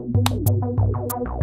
本当に。